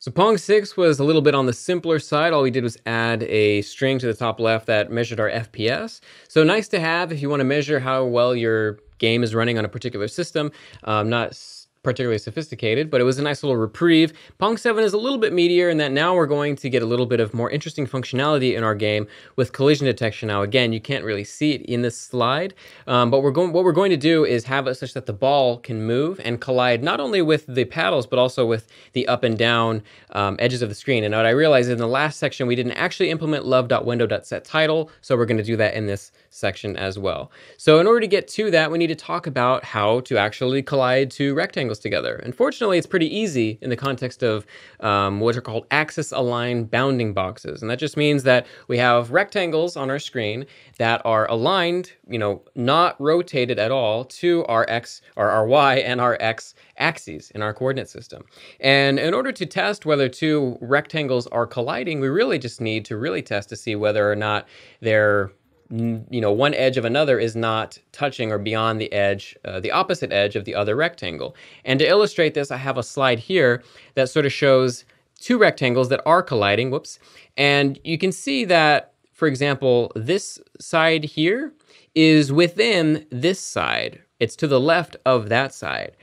So Pong 6 was a little bit on the simpler side. All we did was add a string to the top left that measured our FPS. So nice to have if you want to measure how well your game is running on a particular system. Um, not particularly sophisticated, but it was a nice little reprieve. Pong 7 is a little bit meatier in that now we're going to get a little bit of more interesting functionality in our game with collision detection. Now, again, you can't really see it in this slide, um, but we're going. what we're going to do is have it such that the ball can move and collide not only with the paddles, but also with the up and down um, edges of the screen. And what I realized in the last section, we didn't actually implement love.window.setTitle, so we're going to do that in this section as well. So in order to get to that, we need to talk about how to actually collide two rectangles together. Unfortunately, it's pretty easy in the context of um, what are called axis-aligned bounding boxes. And that just means that we have rectangles on our screen that are aligned, you know, not rotated at all to our x or our y and our x axes in our coordinate system. And in order to test whether two rectangles are colliding, we really just need to really test to see whether or not they're you know, one edge of another is not touching or beyond the edge, uh, the opposite edge of the other rectangle. And to illustrate this, I have a slide here that sort of shows two rectangles that are colliding, whoops. And you can see that, for example, this side here is within this side. It's to the left of that side.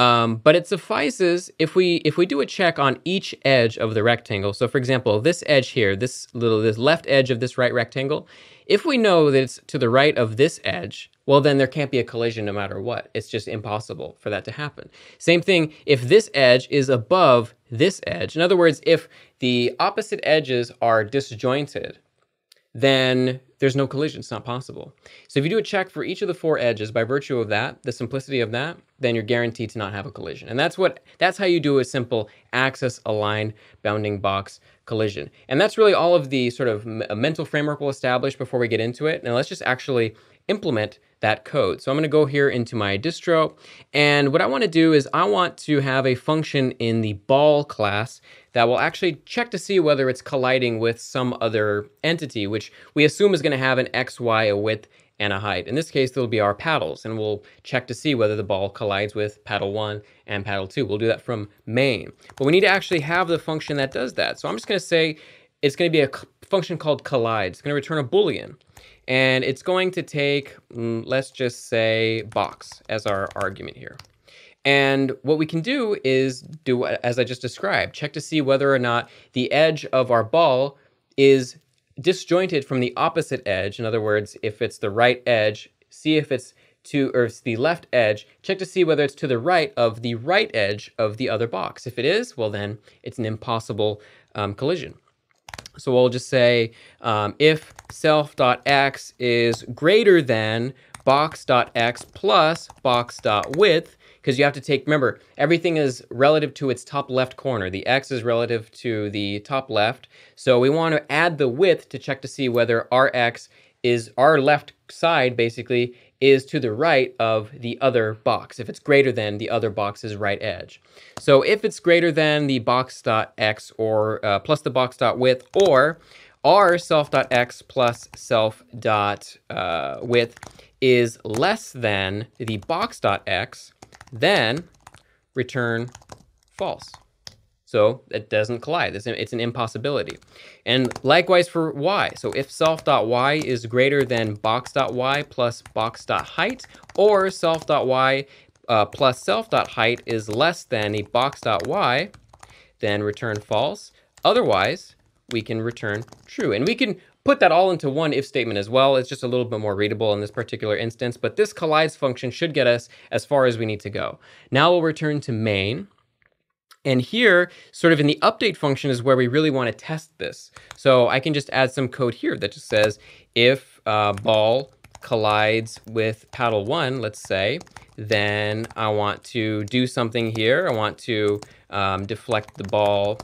Um, but it suffices if we if we do a check on each edge of the rectangle. So for example, this edge here, this little this left edge of this right rectangle, if we know that it's to the right of this edge, well then there can't be a collision no matter what. It's just impossible for that to happen. Same thing if this edge is above this edge. In other words, if the opposite edges are disjointed, then there's no collision. It's not possible. So if you do a check for each of the four edges by virtue of that, the simplicity of that, then you're guaranteed to not have a collision. And that's what that's how you do a simple axis aligned bounding box collision. And that's really all of the sort of mental framework we'll establish before we get into it. And let's just actually implement that code. So I'm going to go here into my distro. And what I want to do is I want to have a function in the ball class that will actually check to see whether it's colliding with some other entity, which we assume is going to have an x, y, a width, and a height. In this case, there'll be our paddles, and we'll check to see whether the ball collides with paddle 1 and paddle 2. We'll do that from main. But we need to actually have the function that does that. So I'm just going to say it's going to be a function called collide. It's going to return a boolean. And it's going to take, mm, let's just say, box as our argument here. And what we can do is do as I just described, check to see whether or not the edge of our ball is disjointed from the opposite edge. In other words, if it's the right edge, see if it's to or it's the left edge, check to see whether it's to the right of the right edge of the other box. If it is, well then it's an impossible um, collision. So we'll just say um, if self.x is greater than box.x plus box.width, because you have to take, remember, everything is relative to its top left corner. The x is relative to the top left. So we want to add the width to check to see whether our x is, our left side basically, is to the right of the other box, if it's greater than the other box's right edge. So if it's greater than the box.x or uh, plus the box.width or r self.x plus self.width uh, width is less than the box.x, then return false. So it doesn't collide. It's an, impossibility. And likewise for y. So if self.y is greater than box.y plus box.height, or self.y uh, plus self.height is less than a box.y, then return false. Otherwise, we can return true. And we can put that all into one if statement as well. It's just a little bit more readable in this particular instance, but this collides function should get us as far as we need to go. Now we'll return to main. And here, sort of in the update function is where we really want to test this. So I can just add some code here that just says if uh, ball collides with paddle one, let's say, then I want to do something here. I want to um, deflect the ball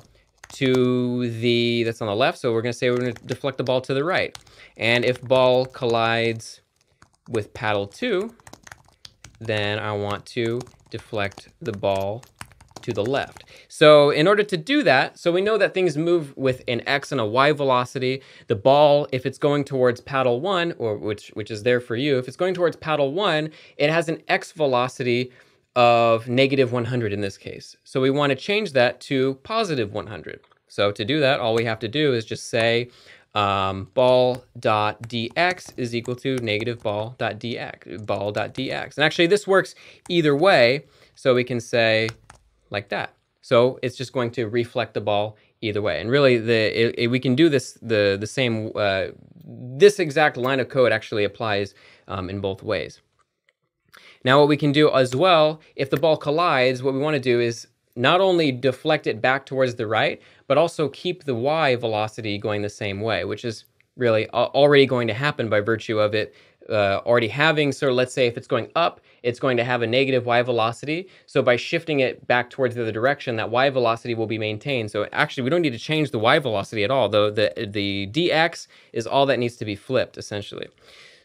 to the, that's on the left, so we're going to say we're going to deflect the ball to the right. And if ball collides with paddle 2, then I want to deflect the ball to the left. So in order to do that, so we know that things move with an x and a y velocity. The ball, if it's going towards paddle one, or which which is there for you, if it's going towards paddle one, it has an x velocity of negative 100 in this case. So we want to change that to positive 100. So to do that, all we have to do is just say um, ball.dx is equal to negative ball.dx, ball.dx. And actually this works either way. So we can say like that. So it's just going to reflect the ball either way. And really, the it, it, we can do this the the same. Uh, this exact line of code actually applies um, in both ways. Now, what we can do as well, if the ball collides, what we want to do is not only deflect it back towards the right, but also keep the y velocity going the same way, which is really already going to happen by virtue of it uh, already having, so let's say if it's going up, it's going to have a negative y velocity. So by shifting it back towards the other direction, that y velocity will be maintained. So actually, we don't need to change the y velocity at all, though the, the dx is all that needs to be flipped, essentially.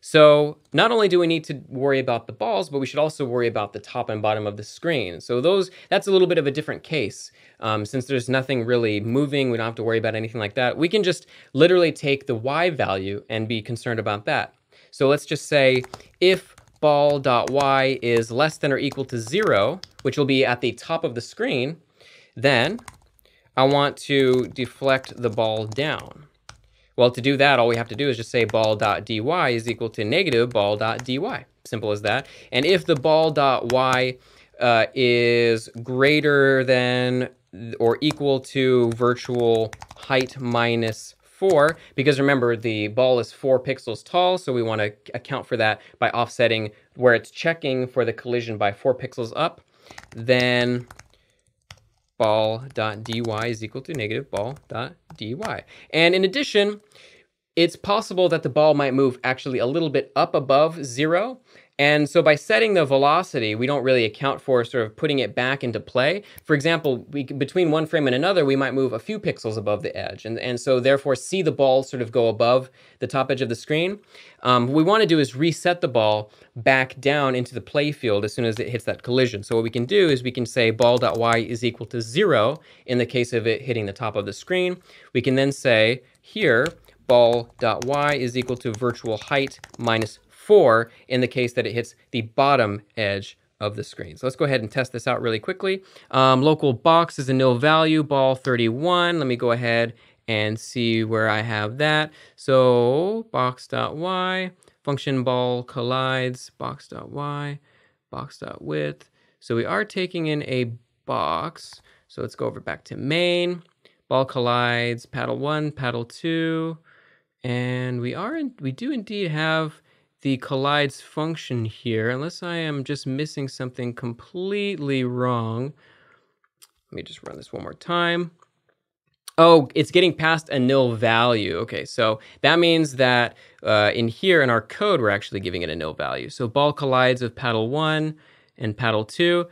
So not only do we need to worry about the balls, but we should also worry about the top and bottom of the screen. So those that's a little bit of a different case. Um, since there's nothing really moving, we don't have to worry about anything like that. We can just literally take the y value and be concerned about that. So let's just say if ball.y is less than or equal to zero, which will be at the top of the screen, then I want to deflect the ball down. Well, to do that, all we have to do is just say ball.dy is equal to negative ball.dy. Simple as that. And if the ball.y uh, is greater than or equal to virtual height minus 4, because remember, the ball is 4 pixels tall, so we want to account for that by offsetting where it's checking for the collision by 4 pixels up. Then ball.dy is equal to negative ball.dy. And in addition, it's possible that the ball might move actually a little bit up above 0, and so by setting the velocity, we don't really account for sort of putting it back into play. For example, we, between one frame and another, we might move a few pixels above the edge. And, and so therefore see the ball sort of go above the top edge of the screen. Um, what we want to do is reset the ball back down into the play field as soon as it hits that collision. So what we can do is we can say ball.y is equal to zero in the case of it hitting the top of the screen. We can then say here, ball.y is equal to virtual height minus 4 in the case that it hits the bottom edge of the screen. So let's go ahead and test this out really quickly. Um, local box is a nil value, ball 31. Let me go ahead and see where I have that. So box.y, function ball collides, box.y, box.width. So we are taking in a box. So let's go over back to main. Ball collides, paddle one, paddle two. And we are in, we do indeed have the collides function here, unless I am just missing something completely wrong. Let me just run this one more time. Oh, it's getting passed a nil value. Okay, so that means that uh, in here in our code, we're actually giving it a nil value. So ball collides with paddle one and paddle two.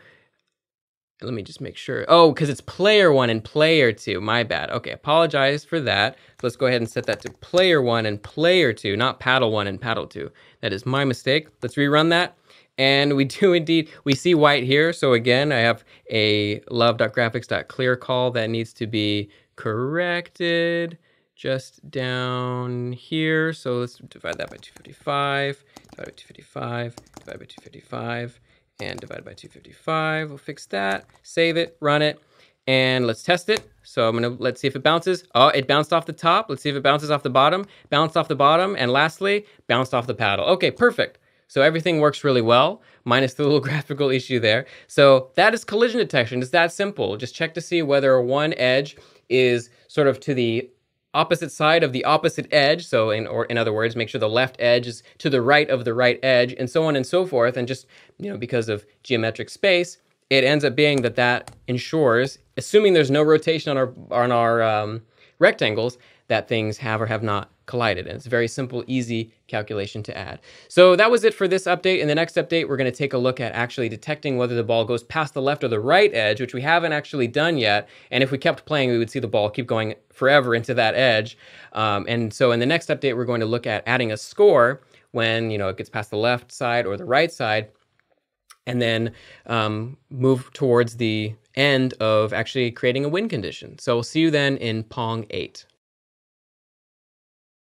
Let me just make sure. Oh, because it's player one and player two. My bad. Okay, apologize for that. Let's go ahead and set that to player one and player two, not paddle one and paddle two. That is my mistake. Let's rerun that. And we do indeed, we see white here. So again, I have a love.graphics.clear call that needs to be corrected just down here. So let's divide that by 255, divide by 255, divide by 255 and divided by 255. We'll fix that, save it, run it, and let's test it. So I'm gonna, let's see if it bounces. Oh, it bounced off the top. Let's see if it bounces off the bottom, bounced off the bottom, and lastly, bounced off the paddle. Okay, perfect. So everything works really well, minus the little graphical issue there. So that is collision detection. It's that simple. Just check to see whether one edge is sort of to the opposite side of the opposite edge. So in or in other words, make sure the left edge is to the right of the right edge and so on and so forth. And just, you know, because of geometric space, it ends up being that that ensures, assuming there's no rotation on our, on our um, rectangles, that things have or have not collided. And it's a very simple, easy calculation to add. So that was it for this update. In the next update, we're going to take a look at actually detecting whether the ball goes past the left or the right edge, which we haven't actually done yet. And if we kept playing, we would see the ball keep going forever into that edge. Um, and so in the next update, we're going to look at adding a score when you know it gets past the left side or the right side and then um, move towards the end of actually creating a win condition. So we'll see you then in Pong 8.